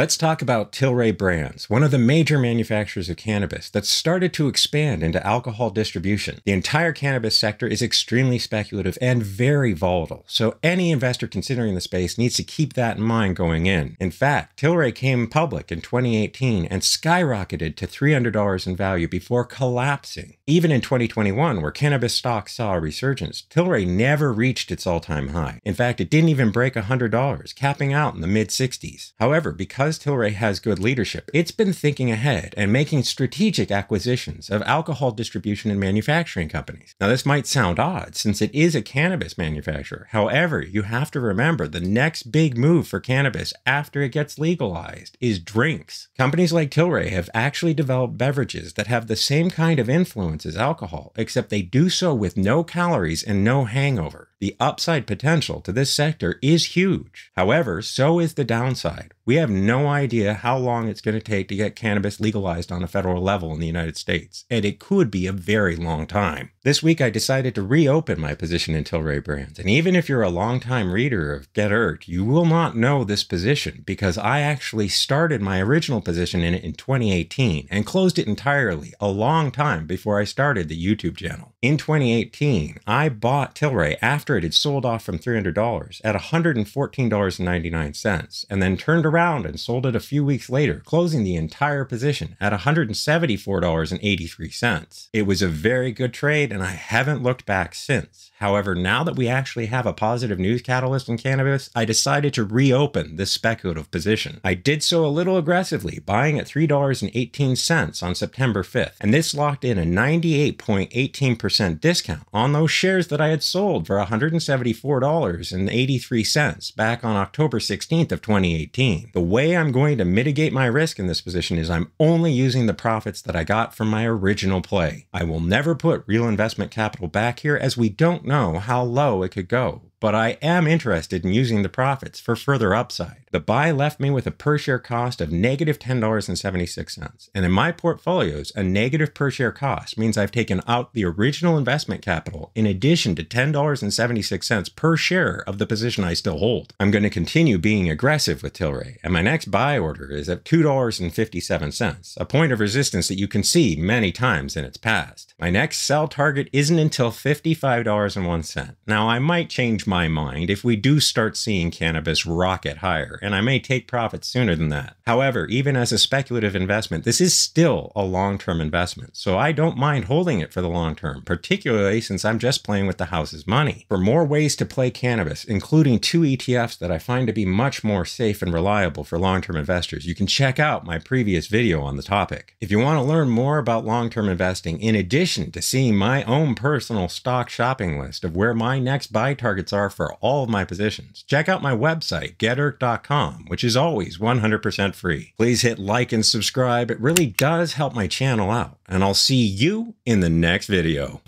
Let's talk about Tilray Brands, one of the major manufacturers of cannabis that started to expand into alcohol distribution. The entire cannabis sector is extremely speculative and very volatile, so any investor considering the space needs to keep that in mind going in. In fact, Tilray came public in 2018 and skyrocketed to $300 in value before collapsing. Even in 2021, where cannabis stocks saw a resurgence, Tilray never reached its all-time high. In fact, it didn't even break $100, capping out in the mid 60s. However, because because Tilray has good leadership, it's been thinking ahead and making strategic acquisitions of alcohol distribution and manufacturing companies. Now, this might sound odd since it is a cannabis manufacturer. However, you have to remember the next big move for cannabis after it gets legalized is drinks. Companies like Tilray have actually developed beverages that have the same kind of influence as alcohol, except they do so with no calories and no hangover. The upside potential to this sector is huge. However, so is the downside. We have no idea how long it's going to take to get cannabis legalized on a federal level in the United States, and it could be a very long time. This week, I decided to reopen my position in Tilray Brands, and even if you're a longtime reader of Get Irked, you will not know this position because I actually started my original position in it in 2018 and closed it entirely a long time before I started the YouTube channel. In 2018, I bought Tilray after it had sold off from $300 at $114.99 and then turned around and sold it a few weeks later, closing the entire position at $174.83. It was a very good trade, and I haven't looked back since. However, now that we actually have a positive news catalyst in cannabis, I decided to reopen this speculative position. I did so a little aggressively, buying at $3.18 on September 5th, and this locked in a 98.18% discount on those shares that I had sold for $174.83 back on October 16th of 2018. The way I'm going to mitigate my risk in this position is I'm only using the profits that I got from my original play. I will never put real investment capital back here as we don't know how low it could go but I am interested in using the profits for further upside. The buy left me with a per share cost of negative $10.76. And in my portfolios, a negative per share cost means I've taken out the original investment capital in addition to $10.76 per share of the position I still hold. I'm going to continue being aggressive with Tilray, and my next buy order is at $2.57, a point of resistance that you can see many times in its past. My next sell target isn't until $55.01. Now, I might change my mind if we do start seeing cannabis rocket higher, and I may take profits sooner than that. However, even as a speculative investment, this is still a long term investment, so I don't mind holding it for the long term, particularly since I'm just playing with the house's money. For more ways to play cannabis, including two ETFs that I find to be much more safe and reliable for long term investors, you can check out my previous video on the topic. If you want to learn more about long term investing, in addition to seeing my own personal stock shopping list of where my next buy targets are are for all of my positions. Check out my website, getirked.com, which is always 100% free. Please hit like and subscribe. It really does help my channel out. And I'll see you in the next video.